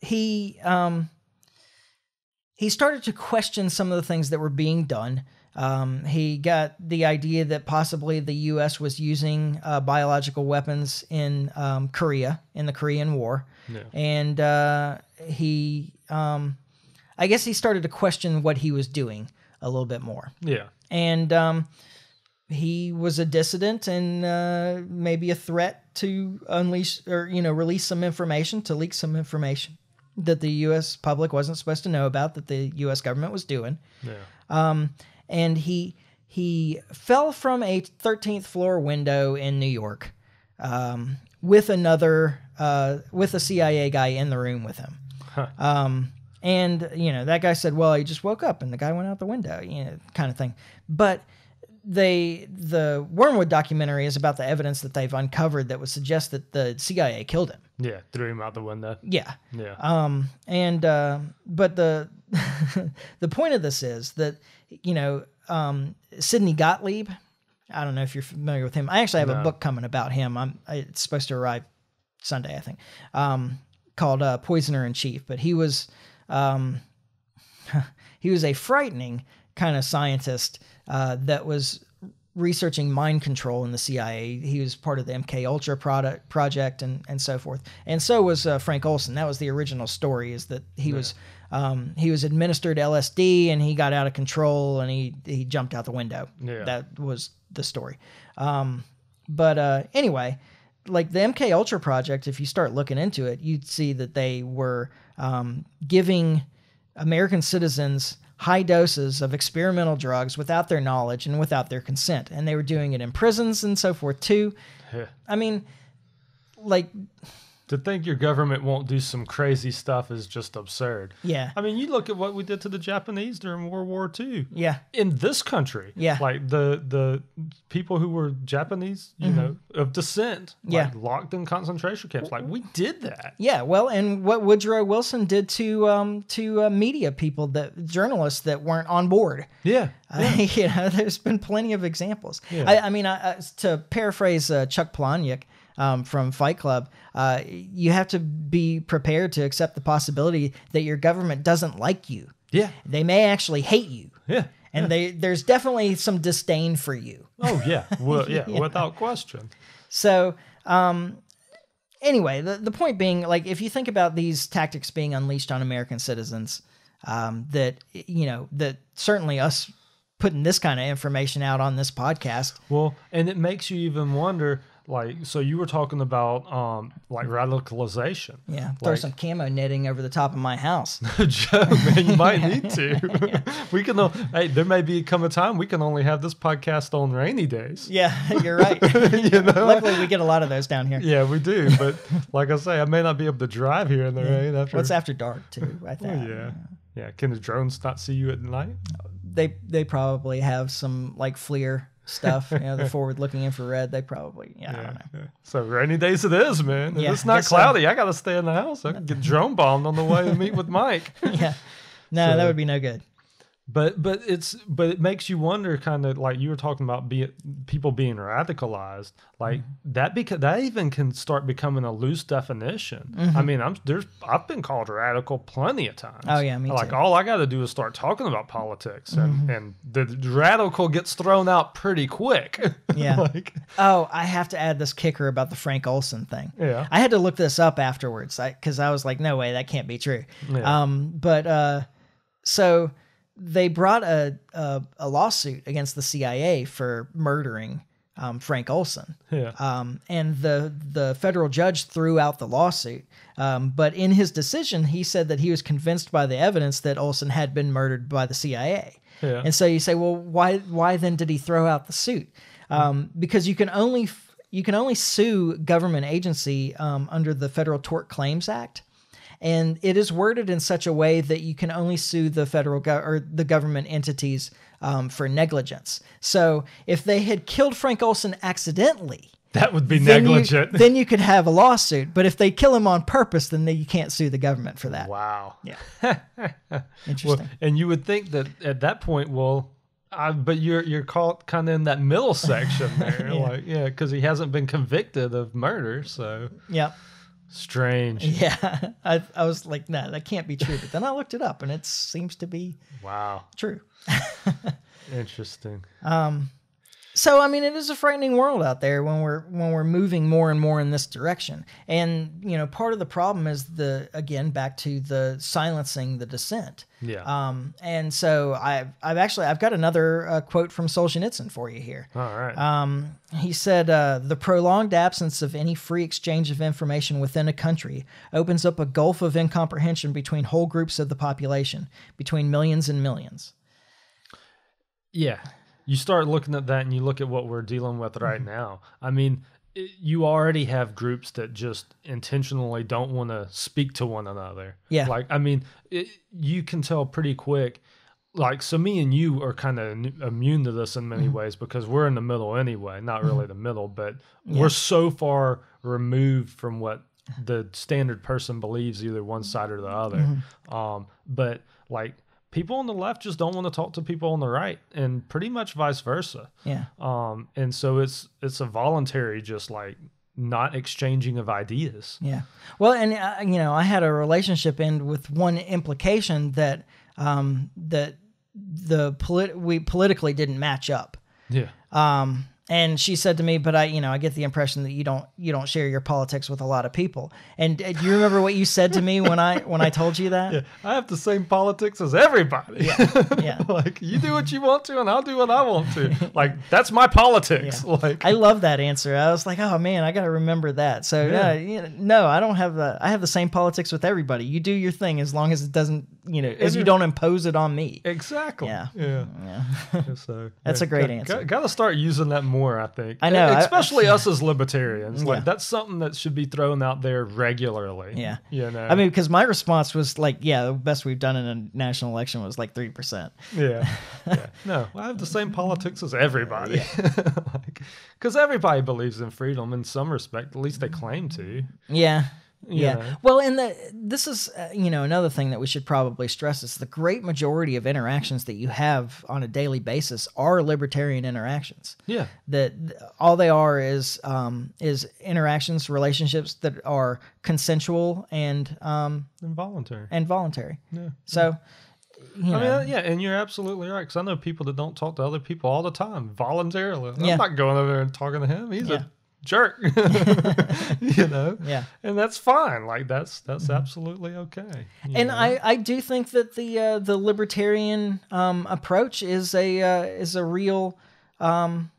he um, he started to question some of the things that were being done. Um, he got the idea that possibly the U.S. was using uh, biological weapons in um, Korea in the Korean War, Yeah. and uh, he um, I guess he started to question what he was doing a little bit more. Yeah. And um, he was a dissident and uh, maybe a threat to unleash or, you know, release some information, to leak some information that the U.S. public wasn't supposed to know about that the U.S. government was doing. Yeah. Um, and he he fell from a 13th floor window in New York um, with another uh, with a CIA guy in the room with him. Um, and you know that guy said, "Well, he just woke up and the guy went out the window," you know, kind of thing. But they the Wormwood documentary is about the evidence that they've uncovered that would suggest that the CIA killed him. Yeah. Threw him out the window. Yeah. Yeah. Um, and uh, but the the point of this is that you know um, Sidney Gottlieb. I don't know if you're familiar with him. I actually have a book coming about him. I'm it's supposed to arrive Sunday, I think, um, called uh, Poisoner in Chief. But he was um, he was a frightening kind of scientist uh, that was researching mind control in the CIA. He was part of the MK Ultra product project and and so forth. And so was uh, Frank Olson. That was the original story. Is that he was um, he was administered LSD and he got out of control and he he jumped out the window. Yeah. That was the story. Um, but uh, anyway, like the MK Ultra project, if you start looking into it, you'd see that they were um, giving American citizens high doses of experimental drugs without their knowledge and without their consent, and they were doing it in prisons and so forth too. I mean, like, To think your government won't do some crazy stuff is just absurd. yeah, I mean, you look at what we did to the Japanese during World War II. yeah, In this country, Yeah. like the the people who were Japanese, you know, of descent, Mm-hmm. Yeah. like, locked in concentration camps, like we did that. yeah. Well, and what Woodrow Wilson did to um, to uh, media people, that journalists that weren't on board. Yeah, Uh, you know, there's been plenty of examples. Yeah. I, I mean, I, I, to paraphrase uh, Chuck Palahniuk um, from Fight Club, uh, you have to be prepared to accept the possibility that your government doesn't like you. yeah, They may actually hate you, yeah. and they there's definitely some disdain for you. Oh yeah, well, yeah, without question. So, um, anyway, the, the point being, like, if you think about these tactics being unleashed on American citizens, um, that, you know, that certainly us putting this kind of information out on this podcast, Well, and it makes you even wonder, like, so you were talking about, um, like radicalization. yeah, throw some camo netting over the top of my house. Joe, man, you might need to. we can. Hey, there may be come a time we can only have this podcast on rainy days. yeah, you're right. you know. Luckily, we get a lot of those down here. Yeah, we do. But like I say, I may not be able to drive here in the rain after. What's after dark too? I think. yeah. Yeah. Can the drones not see you at night? They they probably have some like FLIR stuff. You know, the forward-looking infrared. They probably. Yeah, I don't know. yeah. So rainy days it is, man. Yeah, it's not guess so. cloudy, I gotta stay in the house. I can get drone bombed on the way to meet with Mike. yeah. No, So- that would be no good. But but it's but it makes you wonder, kind of like you were talking about, be people being radicalized. Like Mm-hmm. that because that even can start becoming a loose definition. I mean, I'm there's I've been called radical plenty of times. Mm-hmm. Oh, yeah, me like too. all I got to do is start talking about politics, and Mm-hmm. and the radical gets thrown out pretty quick. Yeah. like Oh, I have to add this kicker about the Frank Olson thing. Yeah. I had to look this up afterwards because I, was like, no way, that can't be true. Yeah. Um, but uh, so they brought a, a a lawsuit against the CIA for murdering um, Frank Olson. yeah. Um, and the the federal judge threw out the lawsuit. Um, but in his decision, he said that he was convinced by the evidence that Olson had been murdered by the CIA. Yeah. And so you say, well, why why then did he throw out the suit? Um, because you can only you can only sue government agency um, under the Federal Tort Claims Act. And it is worded in such a way that you can only sue the federal go- or the government entities um, for negligence. So if they had killed Frank Olson accidentally, that would be then you- negligent. then you could have a lawsuit. But if they kill him on purpose, then they, you can't sue the government for that. wow. Yeah. Well, Interesting. and you would think that at that point, well, I, but you're you're caught kind of in that middle section there, Yeah. like yeah, because he hasn't been convicted of murder, so yeah. Strange. Yeah. I, I was like, no, that can't be true. But then I looked it up and it seems to be Wow, true. interesting. Um, so I mean, it is a frightening world out there when we're when we're moving more and more in this direction. And you know, part of the problem is the again back to the silencing the dissent. Yeah. Um, and so I've I've actually I've got another uh, quote from Solzhenitsyn for you here. All right. Um, he said, uh, "The prolonged absence of any free exchange of information within a country opens up a gulf of incomprehension between whole groups of the population, between millions and millions. Yeah. You start looking at that and you look at what we're dealing with right Mm-hmm. now. I mean, it, you already have groups that just intentionally don't want to speak to one another. Yeah. Like, I mean, it, you can tell pretty quick. Like, so me and you are kind of immune to this in many Mm-hmm. ways because we're in the middle anyway. Not really the middle, but we're so far removed from what the standard person believes, either one side or the other. Mm-hmm. Um, but like, people on the left just don't want to talk to people on the right and pretty much vice versa Yeah. um and so it's it's a voluntary just like not exchanging of ideas Yeah. Well, and uh, you know, I had a relationship end with one implication that um, that the polit- we politically didn't match up. yeah Um, and she said to me, "But I, you know, I get the impression that you don't you don't share your politics with a lot of people." And uh, do you remember what you said to me when I when I told you that? yeah i have the same politics as everybody Yeah. yeah. like you do what you want to and i'll do what i want to like that's my politics like I love that answer. I was like, "Oh man, I got to remember that." So Yeah. yeah, you know, no, I don't have the I have the same politics with everybody. You do your thing as long as it doesn't, you know, as you don't impose it on me. exactly Yeah. yeah Yeah. so That's a great got- answer. got, got to start using that more i think I know, I- especially us as libertarians Yeah. like that's something that should be thrown out there regularly Yeah. you know I mean, because my response was like, yeah, the best we've done in a national election was like 3%. Yeah. yeah. No, I have the same politics as everybody. Because everybody believes in freedom in some respect. At least they claim to. Yeah. Yeah. know? Well, and the this is uh, you know another thing that we should probably stress is the great majority of interactions that you have on a daily basis are libertarian interactions. Yeah. That th- all they are is um, is interactions, relationships that are consensual and um, Involuntary. and voluntary. Yeah. So, you know, I mean, uh, yeah, and you're absolutely right. Because I know people that don't talk to other people all the time voluntarily. Yeah. I'm not going over there and talking to him. He's Yeah. a jerk. you know. yeah. And that's fine. Like that's that's absolutely okay. and know? I, I do think that the uh, the libertarian um, approach is a uh, is a real um,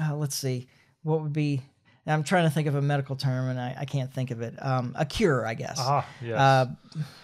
uh, let's see what would be I'm trying to think of a medical term and I, I can't think of it um, a cure I guess ah yes. uh,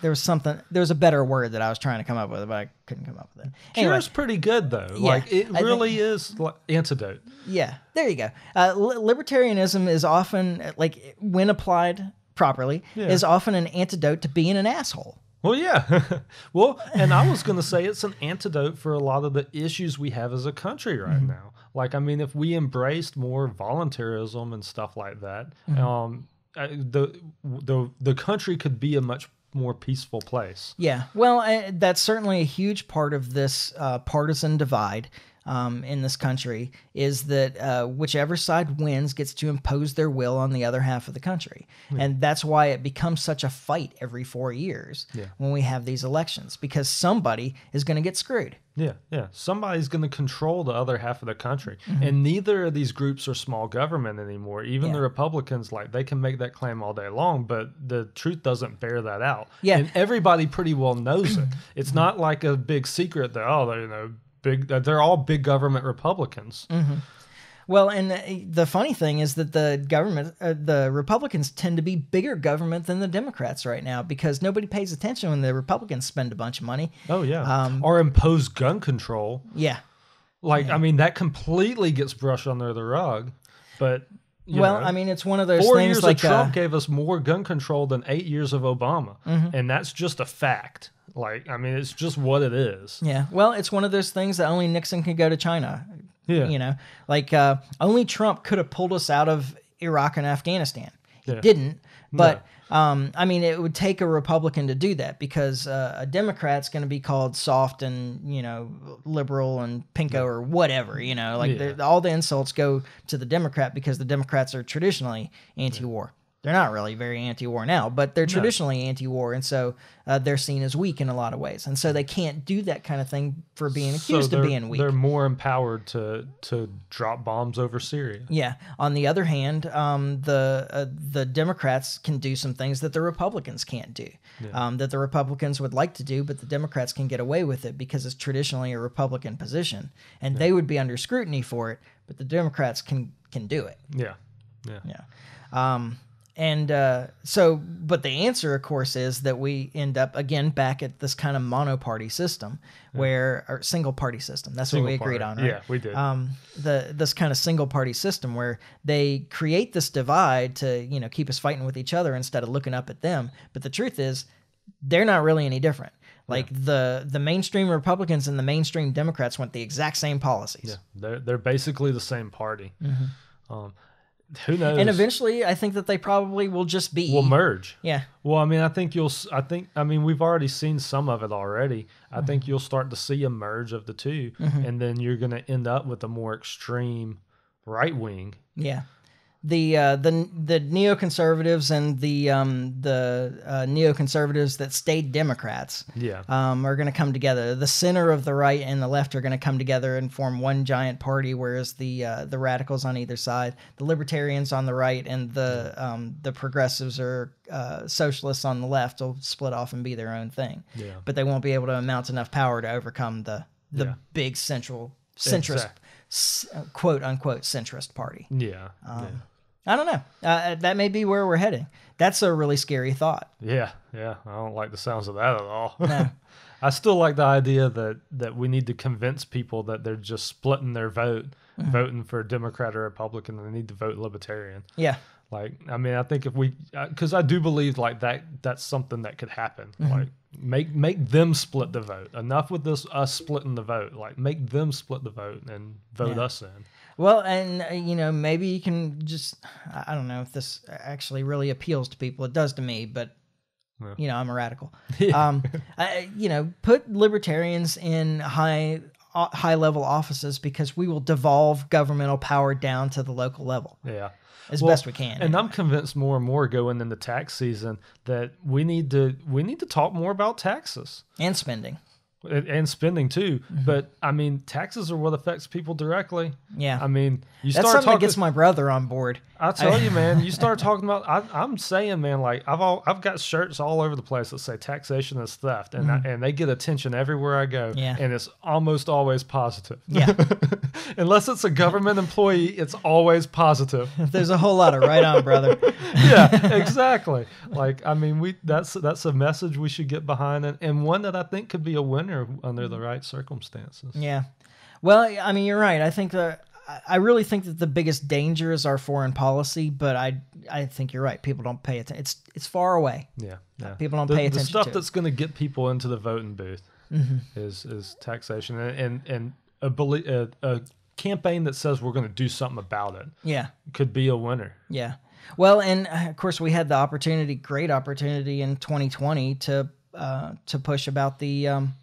there was something there was a better word that I was trying to come up with but I couldn't come up with it anyway Cure's pretty good though. Yeah, like it I think- really is like antidote. yeah there you go uh, li- libertarianism is often like when applied properly Yeah. is often an antidote to being an asshole Well, yeah. well, and I was going to say it's an antidote for a lot of the issues we have as a country right Mm-hmm. now. Like, I mean, if we embraced more voluntarism and stuff like that, Mm-hmm. um, the the the country could be a much more peaceful place. Yeah, well, I, that's certainly a huge part of this uh, partisan divide um, in this country is that uh, whichever side wins gets to impose their will on the other half of the country. And that's why it becomes such a fight every four years Yeah. when we have these elections because somebody is going to get screwed. Yeah, yeah. Somebody's going to control the other half of the country, Mm-hmm. and neither of these groups are small government anymore. Even Yeah. the Republicans, like they can make that claim all day long, but the truth doesn't bear that out. Yeah. and everybody pretty well knows it. It's not like a big secret that oh, you know, big. They're all big government Republicans. Well, and uh, the funny thing is that the government, uh, the Republicans tend to be bigger government than the Democrats right now because nobody pays attention when the Republicans spend a bunch of money. Oh yeah, Um, or impose gun control. Yeah. Like I mean, that completely gets brushed under the rug. But well, know, I mean, it's one of those Four things years like of Trump uh, gave us more gun control than eight years of Obama, Mm-hmm. and that's just a fact. Like, I mean, it's just what it is. Yeah, well, it's one of those things that only Nixon could go to China. Yeah. You know, like uh, only Trump could have pulled us out of Iraq and Afghanistan. He Yeah. didn't, but um, I mean, it would take a Republican to do that because uh, a Democrat's going to be called soft and you know liberal and pinko or whatever. You know, like Yeah. all the insults go to the Democrat because the Democrats are traditionally anti-war. They're not really very anti-war now, but they're traditionally anti-war, and so uh, they're seen as weak in a lot of ways, and so they can't do that kind of thing for being accused so of being weak. They're more empowered to to drop bombs over Syria. Yeah. On the other hand, um, the uh, the Democrats can do some things that the Republicans can't do. Um, that the Republicans would like to do, but the Democrats can get away with it because it's traditionally a Republican position, and they would be under scrutiny for it. But the Democrats can can do it. Yeah, yeah, Yeah. Um, and uh, so, but the answer, of course, is that we end up again back at this kind of monoparty system, where or single party system. That's what we Single agreed party. on, right? Yeah, we did. Um, the this kind of single party system where they create this divide to you know keep us fighting with each other instead of looking up at them. But the truth is, they're not really any different. Like the the mainstream Republicans and the mainstream Democrats want the exact same policies. yeah. They're they're basically the same party. Um, who knows? Mm-hmm. And eventually, I think that they probably will just be. will merge. yeah. Well, I mean, I think you'll. I think. I mean, we've already seen some of it already. I Mm-hmm. think you'll start to see a merge of the 2 and then you're going to end up with a more extreme right wing. Yeah. The uh, the the neoconservatives and the um, the uh, neoconservatives that stayed Democrats Yeah, um, are going to come together. The center of the right and the left are going to come together and form one giant party, whereas the uh, the radicals on either side, the libertarians on the right, and the um, the progressives or uh, socialists on the left will split off and be their own thing. Yeah. But they won't be able to amount enough power to overcome the the Yeah. big central centrist Exact- s- uh, quote unquote centrist party. yeah, Um, I don't know. Uh, that may be where we're heading. That's a really scary thought. yeah, yeah. I don't like the sounds of that at all. I still like the idea that that we need to convince people that they're just splitting their vote, Mm-hmm. voting for Democrat or Republican, they need to vote Libertarian. Yeah. Like, I mean, I think if we, because I do believe like that, that's something that could happen. Mm-hmm. Like, make make them split the vote. Enough with this us splitting the vote. Like, make them split the vote and vote Yeah. us in. Well, and uh, you know, maybe you can just I I don't know if this actually really appeals to people. It does to me, but Yeah. you know, I'm a radical. um, I, you know, put libertarians in high uh, high level offices because we will devolve governmental power down to the local level Yeah. as Well, best we can. And I'm convinced more and more going into tax season that we need to we need to talk more about taxes and spending. And, and spending too. Mm-hmm. But I mean, taxes are what affects people directly. Yeah. I mean, you That's start something talking. that gets my brother on board. I tell you, man, you start talking about. I, I'm saying, man, like I've all I've got shirts all over the place that say taxation is theft, and I, and they get attention everywhere I go. Mm-hmm. Yeah. and it's almost always positive. Yeah. Unless it's a government employee, it's always positive. There's a whole lot of right on, brother. yeah, exactly. Like I mean, we that's that's a message we should get behind, and, and one that I think could be a winner under the right circumstances. Yeah. Well, I mean, you're right. I think that I- I really think that the biggest danger is our foreign policy, but I I think you're right. People don't pay attention. It's it's far away. Yeah, yeah. People don't the, pay The stuff that's going to get people into the voting booth is is taxation and and, and a a campaign that says we're going to do something about it Yeah. could be a winner. Yeah. Well, and uh, of course we had the opportunity, great opportunity in 2020 to uh, to push about the um,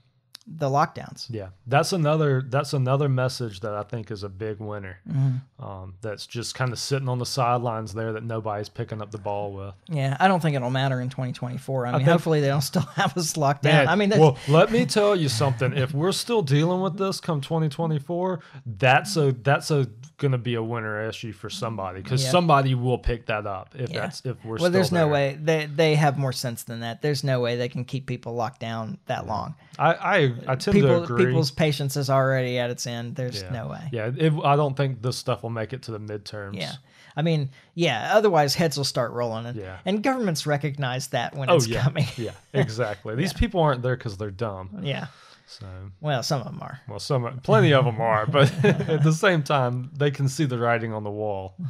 the lockdowns. Yeah, that's another that's another message that I think is a big winner. Mm-hmm. Um, that's just kind of sitting on the sidelines there that nobody's picking up the ball with. Yeah, I don't think it'll matter in 2024. I mean, think- hopefully they don't still have us locked down. I mean, that's, well, let me tell you something. If we're still dealing with this come 2024, that's a that's a going to be a winner issue for somebody because Yeah. somebody will pick that up if Yeah. that's if we're. well, still there's no way they they have more sense than that. There's no way they can keep people locked down that long. I I, I tend to People agree. people's patience is already at its end. There's yeah. no way. Yeah, it, I don't think this stuff will make it to the midterms. Yeah. I mean, yeah, otherwise heads will start rolling. And, Yeah. and governments recognize that when Oh it's yeah. coming. yeah. Exactly. These people aren't there because they're dumb. yeah. So. Well, some of them are. Well, some, plenty of them are, but at the same time, they can see the writing on the wall.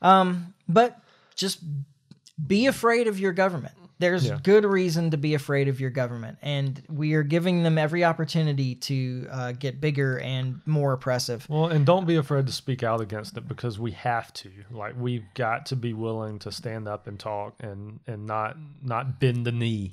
Um, but just be afraid of your government. There's Yeah. good reason to be afraid of your government, and we are giving them every opportunity to uh, get bigger and more oppressive. Well, and don't be afraid to speak out against it because we have to. Like we've got to be willing to stand up and talk and and not not bend the knee.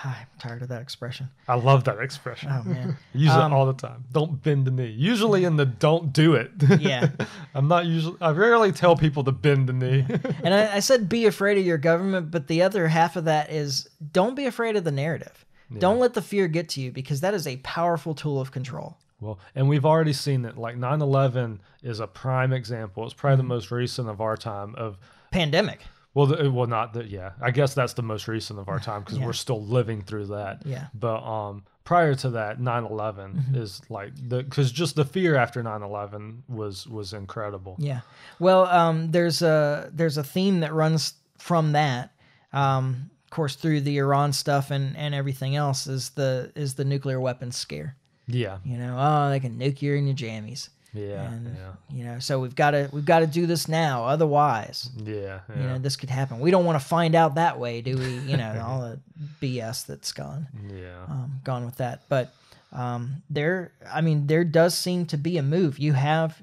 I'm tired of that expression. I love that expression. Oh man. Use Um, it all the time. Don't bend the knee. Usually in the don't do it. Yeah. I'm not usually. I rarely tell people to bend the knee. And I, I said be afraid of your government, but the other half of that is don't be afraid of the narrative. Don't let the fear get to you because that is a powerful tool of control. well, and we've already seen that. Like 9/11 is a prime example. It's probably the Mm-hmm. most recent of our time. Of Pandemic. Well, the, well, not that. Yeah, I guess that's the most recent of our time because Yeah. we're still living through that. Yeah. But um, prior to that, 9/11 Mm-hmm. is like the because just the fear after 9/11 was was incredible. Yeah. Well, um, there's a there's a theme that runs from that. Um, of course, through the Iran stuff and, and everything else is the is the nuclear weapons scare. Yeah. You know, oh, they can nuke you in your jammies. Yeah. And, yeah. You know, so we've got to we've got to do this now. Otherwise, Yeah. you know, this could happen. We don't want to find out that way, do we? You know, all the BS that's gone yeah. um, gone with that. But um, there, I mean, there does seem to be a move. You have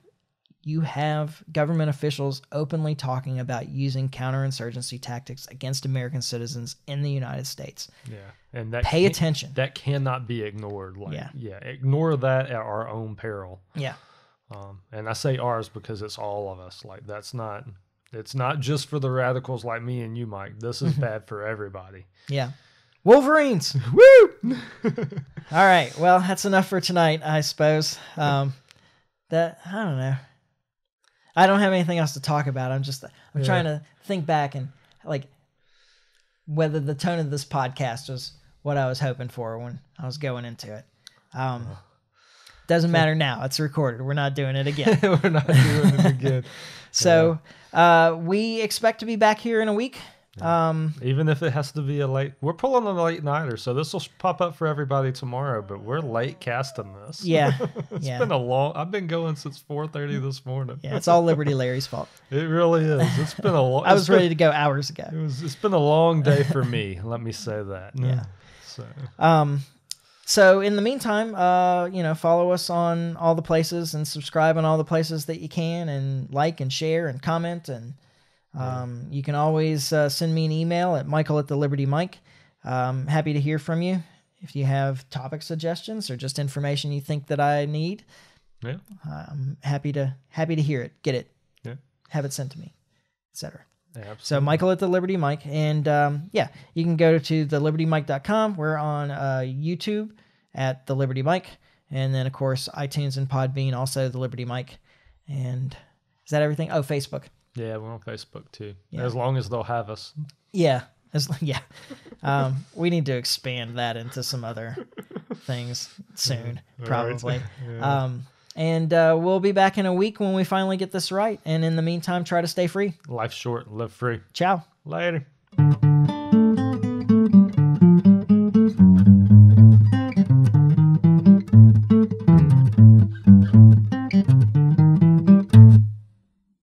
you have government officials openly talking about using counterinsurgency tactics against American citizens in the United States. Yeah, and that Pay attention. That cannot be ignored. Like, Yeah. yeah, ignore that at our own peril. Yeah, Um, and I say ours because it's all of us. Like, that's not. It's not just for the radicals like me and you, Mike. This is bad for everybody. yeah. Wolverines. Woo! All right. Well, that's enough for tonight, I suppose. Um, that I don't know. I don't have anything else to talk about. I'm just I'm Yeah. trying to think back and like whether the tone of this podcast was what I was hoping for when I was going into it. Um, doesn't matter now. It's recorded. We're not doing it again. We're not doing it again. So uh, we expect to be back here in a week. Um, Even if it has to be a late, we're pulling a late nighter, so this will pop up for everybody tomorrow. But we're late casting this. yeah, it's yeah. been a long. I've been going since four thirty this morning. yeah. It's all Liberty Larry's fault. It really is. It's been a long. I was ready to go hours ago. It was. It's been a long day for me. let me say that. Yeah. So Um, so in the meantime, uh, you know, follow us on all the places and subscribe on all the places that you can, and like and share and comment, and um, you can always uh, send me an email at Michael at the Liberty Mic. Um, happy to hear from you if you have topic suggestions or just information you think that I need. yeah. I'm happy to happy to hear it, get it, Yeah. have it sent to me, etc. So Michael at the Liberty Mic, and um, yeah, you can go to the libertymic.com. We're on uh, YouTube at the Liberty Mic, and then of course iTunes and Podbean also the Liberty Mic. And is that everything? Oh, Facebook. Yeah, we're on Facebook too. Yeah. As long as they'll have us. Yeah, as, yeah. Um, we need to expand that into some other things soon, probably. Um, and uh, we'll be back in a week when we finally get this right. And in the meantime, try to stay free. Life's short, live free. Ciao. Later.